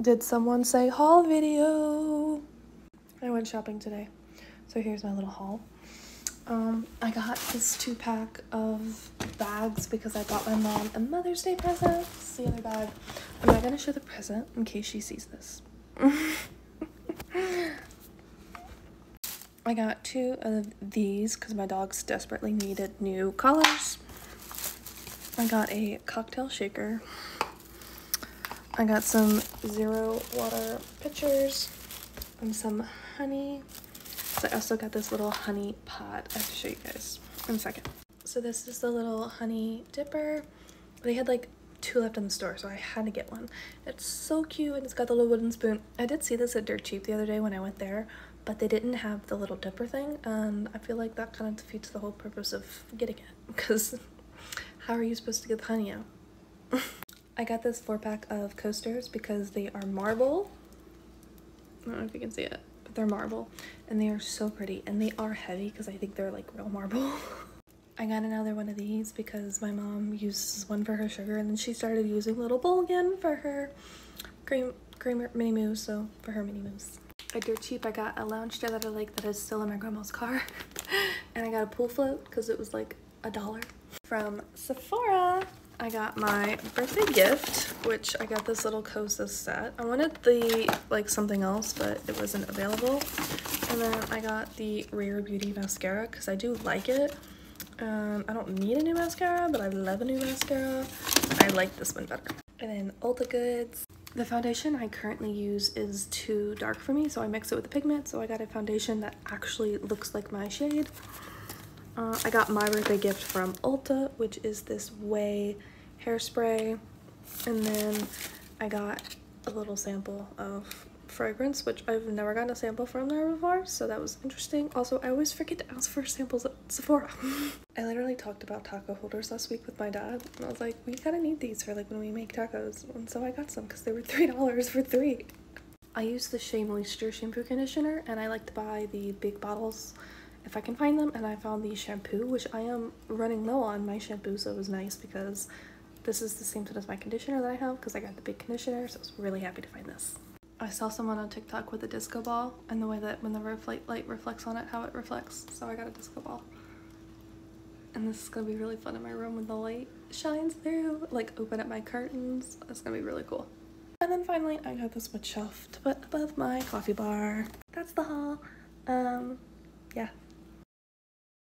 Did someone say haul video? I went shopping today. So here's my little haul. Um, I got this two pack of bags because I bought my mom a Mother's Day present. Is the other bag. I'm not gonna show the present in case she sees this. I got two of these because my dogs desperately needed new collars. I got a cocktail shaker. I got some zero water pitchers and some honey. So I also got this little honey pot. I have to show you guys in a second. So this is the little honey dipper. They had like two left in the store, so I had to get one. It's so cute and it's got the little wooden spoon. I did see this at Dirt Cheap the other day when I went there, but they didn't have the little dipper thing and I feel like that kind of defeats the whole purpose of getting it because how are you supposed to get the honey out? I got this four pack of coasters because they are marble. I don't know if you can see it, but they're marble and they are so pretty and they are heavy because I think they're like real marble. I got another one of these because my mom uses one for her sugar and then she started using little bowl again for her cream creamer Mini Moo's so for her Mini Moo's at Dirt Cheap, I got a lounge chair that I like that is still in my grandma's car. and I got a pool float because it was like a dollar. From Sephora, I got my birthday gift, which I got this little Kosas set. I wanted the, like, something else, but it wasn't available. And then I got the Rare Beauty mascara because I do like it. Um, I don't need a new mascara, but I love a new mascara. I like this one better. And then Ulta Goods. The foundation I currently use is too dark for me, so I mix it with the pigment. So I got a foundation that actually looks like my shade. Uh, I got my birthday gift from Ulta, which is this Ouai hairspray. And then I got a little sample of fragrance, which I've never gotten a sample from there before, so that was interesting. Also, I always forget to ask for samples at Sephora. I literally talked about taco holders last week with my dad, and I was like, we of need these for like when we make tacos, and so I got some because they were $3 for three. I use the Shea Moisture shampoo conditioner, and I like to buy the big bottles if I can find them, and I found the shampoo, which I am running low on my shampoo, so it was nice because this is the same set as my conditioner that I have because I got the big conditioner, so I was really happy to find this. I saw someone on TikTok with a disco ball and the way that when the reflect light reflects on it, how it reflects. So I got a disco ball. And this is gonna be really fun in my room when the light shines through, like open up my curtains. It's gonna be really cool. And then finally, I got this wood shelf to put above my coffee bar. That's the haul. Um, yeah.